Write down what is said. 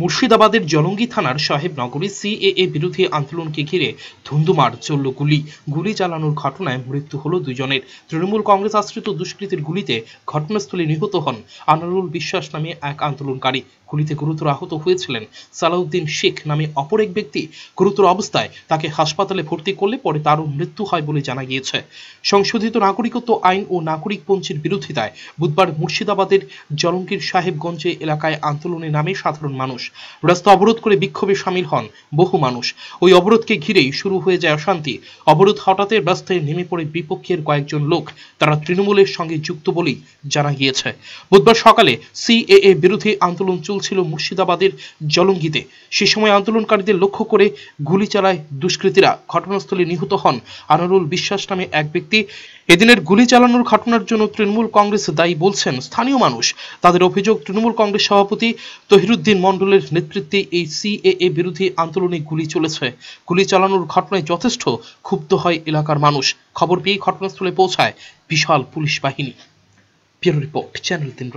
মুর্শিদাবাদের জলঙ্গি থানার সাহেবনগরে সিএএ বিরোধী আন্দোলনকে ঘিরে ধুন্ধুমার চলল গুলি। গুলি চালানোর ঘটনায় মৃত্যু হল দুজনের। তৃণমূল কংগ্রেস আশ্রিত দুষ্কৃতীর গুলিতে ঘটনাস্থলে নিহত হন আনারুল বিশ্বাস নামে এক আন্দোলনকারী। গুলিতে গুরুতর আহত হয়েছিলেন সালাউদ্দিন শেখ নামে অপর এক ব্যক্তি। গুরুতর অবস্থায় তাকে হাসপাতালে ভর্তি করলে পরে তারও মৃত্যু হয় বলে জানা গিয়েছে। সংশোধিত নাগরিকত্ব আইন ও নাগরিক পঞ্চীর বিরোধিতায় বুধবার মুর্শিদাবাদের জলঙ্গির সাহেবগঞ্জে এলাকায় আন্দোলনে নামে সাধারণ মানুষ। রাস্তা অবরোধ করে বিক্ষোভে সামিল হন বহু মানুষ। ওই অবরোধকে ঘিরেই শুরু হয়ে যায় অশান্তি। অবরোধ হঠাতে রাস্তায় নেমে পড়ে বিপক্ষের কয়েকজন লোক। তারা তৃণমূলের সঙ্গে যুক্ত বলেই জানা গিয়েছে। বুধবার সকালে সিএএ বিরোধী আন্দোলন চলছিল মুর্শিদাবাদের জলঙ্গিতে। সে সময় আন্দোলনকারীদের লক্ষ্য করে গুলি চালায় দুষ্কৃতীরা। ঘটনাস্থলে নিহত হন আনারুল বিশ্বাস নামে এক ব্যক্তি। এদিনের গুলি চালানোর ঘটনার জন্য তৃণমূল কংগ্রেস দায়ী বলছেন স্থানীয় মানুষ। তাদের অভিযোগ, তৃণমূল কংগ্রেস সভাপতি তহিরুদ্দিন মণ্ডলের নেতৃত্বে এই সিএএ বিরোধী আন্দোলনে গুলি চলেছে। গুলি চালানোর ঘটনায় যথেষ্ট ক্ষুব্ধ হয় এলাকার মানুষ। খবর পেয়ে ঘটনাস্থলে পৌঁছায় বিশাল পুলিশ বাহিনী। ব্যুরো রিপোর্ট, চ্যানেল তিন